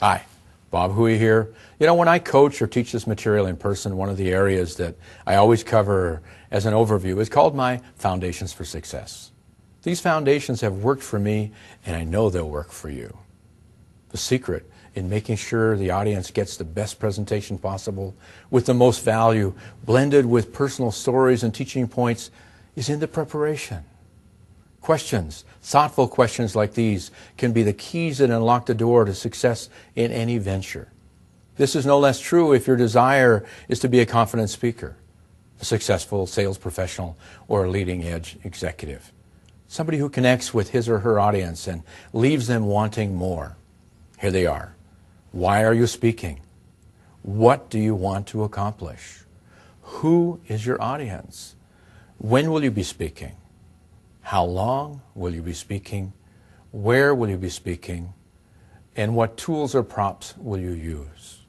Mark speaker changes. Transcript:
Speaker 1: Hi, Bob Hooey here. You know, when I coach or teach this material in person, one of the areas that I always cover as an overview is called my Foundations for Success. These foundations have worked for me, and I know they'll work for you. The secret in making sure the audience gets the best presentation possible with the most value, blended with personal stories and teaching points, is in the preparation. Questions, thoughtful questions like these, can be the keys that unlock the door to success in any venture. This is no less true if your desire is to be a confident speaker, a successful sales professional, or a leading edge executive. Somebody who connects with his or her audience and leaves them wanting more. Here they are. Why are you speaking? What do you want to accomplish? Who is your audience? When will you be speaking? How long will you be speaking? Where will you be speaking? And what tools or props will you use?